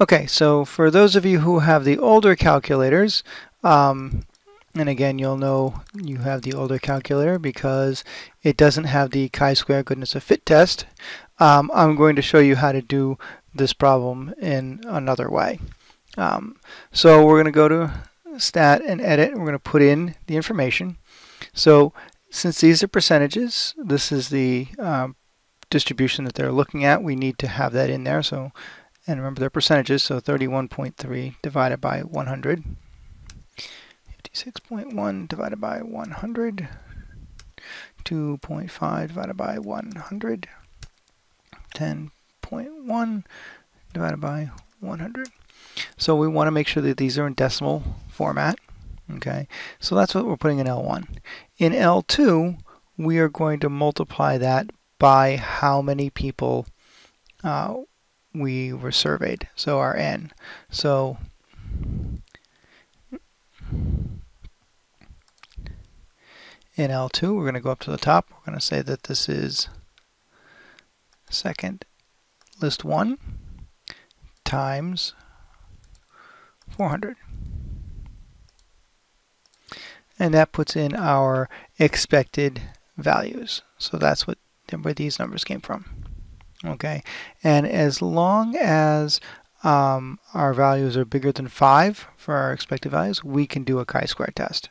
Okay, so for those of you who have the older calculators, um, and again, you'll know you have the older calculator because it doesn't have the chi-square goodness of fit test. Um, I'm going to show you how to do this problem in another way. Um, so we're going to go to stat and edit. We're going to put in the information. So since these are percentages, this is the um, distribution that they're looking at. We need to have that in there. So, and remember they're percentages. So 31.3 divided by 100. 56.1 divided by 100. 2.5 divided by 100. 10.1 divided by 100. So we want to make sure that these are in decimal format. Okay, so that's what we're putting in L1. In L2, we are going to multiply that by how many people uh, we were surveyed, so our N. So in L2, we're going to go up to the top. We're going to say that this is second list 1 times 400. And that puts in our expected values. So that's what where these numbers came from. Okay, and as long as um, our values are bigger than 5 for our expected values, we can do a chi-square test.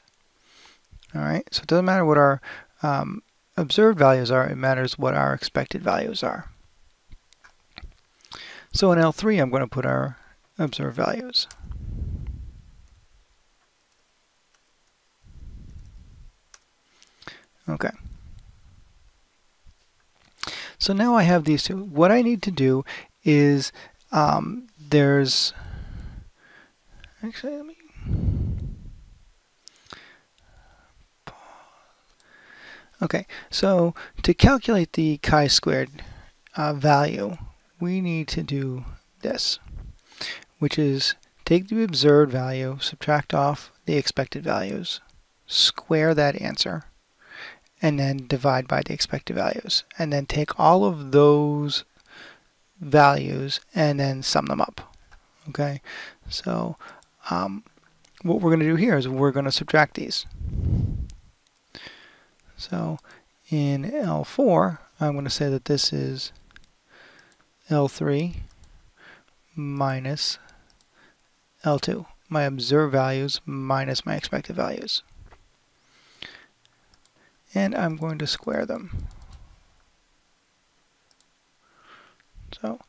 All right, so it doesn't matter what our um, observed values are, it matters what our expected values are. So in L3, I'm going to put our observed values. Okay. So now I have these two. What I need to do is um, there's actually let me Okay, so to calculate the chi-squared uh, value, we need to do this, which is take the observed value, subtract off the expected values, square that answer, and then divide by the expected values. And then take all of those values and then sum them up. Okay, so um, what we're going to do here is we're going to subtract these. So in L4, I'm going to say that this is L3 minus L2, my observed values minus my expected values and I'm going to square them. So,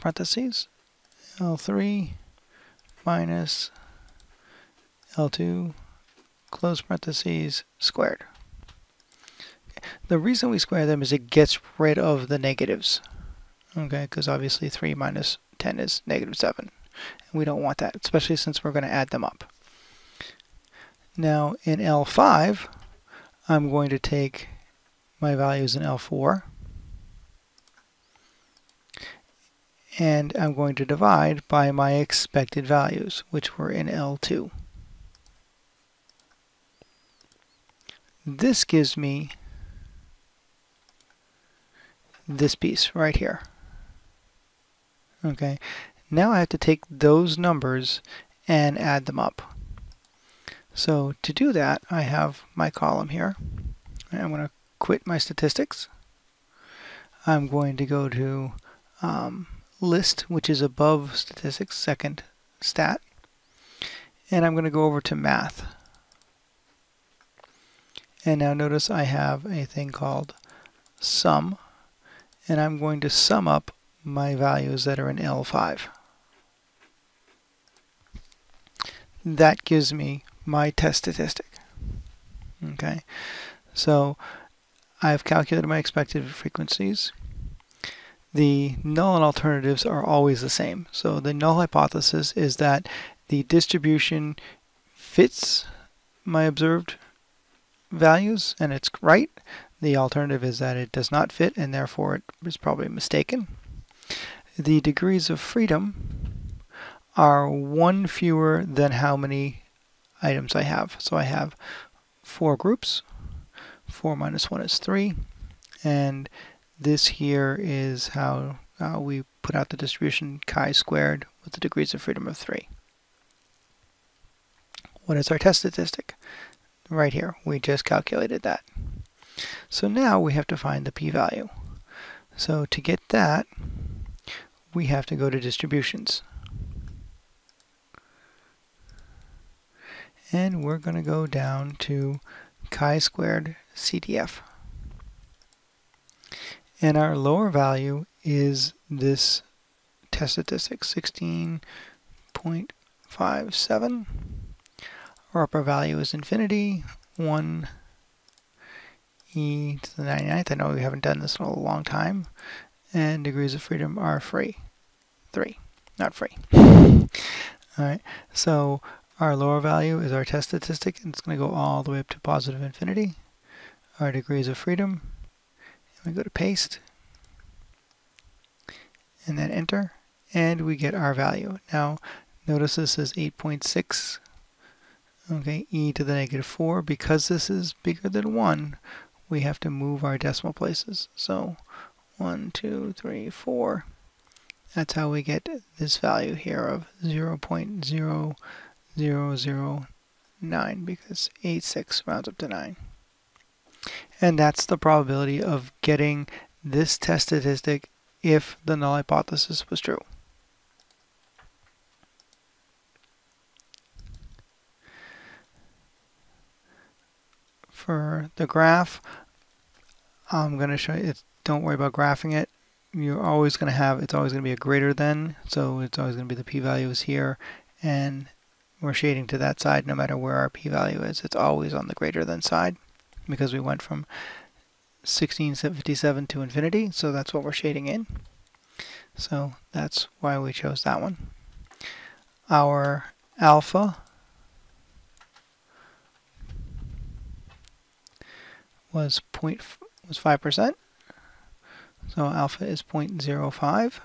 parentheses, L3 minus L2, close parentheses, squared. The reason we square them is it gets rid of the negatives. Okay, because obviously 3 minus 10 is negative 7. And we don't want that, especially since we're going to add them up. Now in L5, I'm going to take my values in L4 and I'm going to divide by my expected values, which were in L2. This gives me this piece right here. Okay, now I have to take those numbers and add them up. So to do that, I have my column here. I'm going to quit my statistics. I'm going to go to um, list, which is above statistics, second stat. And I'm going to go over to math. And now notice I have a thing called sum. And I'm going to sum up my values that are in L5. That gives me my test statistic. Okay, so I've calculated my expected frequencies. The null and alternatives are always the same. So the null hypothesis is that the distribution fits my observed values and it's right. The alternative is that it does not fit and therefore it is probably mistaken. The degrees of freedom are one fewer than how many items I have. So I have four groups. 4 minus 1 is 3. And this here is how uh, we put out the distribution chi squared with the degrees of freedom of 3. What is our test statistic? Right here, we just calculated that. So now we have to find the p-value. So to get that, we have to go to distributions. And we're going to go down to chi-squared CDF. And our lower value is this test statistic, 16.57. Our upper value is infinity, 1 e to the 99th. I know we haven't done this in a long time. And degrees of freedom are free. 3, not free. All right, so our lower value is our test statistic, and it's going to go all the way up to positive infinity. Our degrees of freedom, and we go to paste, and then enter, and we get our value. Now, notice this is 8.6, okay, e to the negative 4. Because this is bigger than 1, we have to move our decimal places. So 1, 2, 3, 4. That's how we get this value here of 0 0.0009 because 86 rounds up to 9. And that's the probability of getting this test statistic if the null hypothesis was true. For the graph, I'm going to show you, don't worry about graphing it. You're always going to have, it's always going to be a greater than, so it's always going to be the p-value is here, and we're shading to that side no matter where our p-value is. It's always on the greater than side because we went from 1657 to infinity, so that's what we're shading in. So that's why we chose that one. Our alpha was point was 5%. So alpha is 0.05.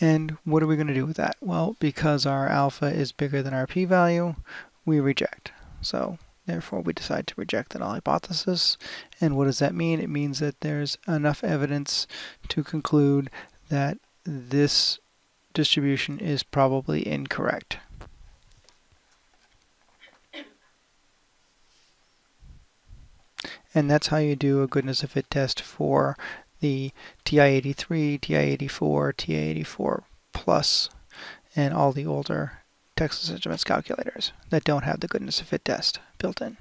And what are we going to do with that? Well, because our alpha is bigger than our p-value, we reject. So therefore we decide to reject the null hypothesis. And what does that mean? It means that there's enough evidence to conclude that this distribution is probably incorrect. And that's how you do a goodness of fit test for the TI-83, TI-84, TI-84 Plus, and all the older Texas Instruments calculators that don't have the goodness of fit test built in.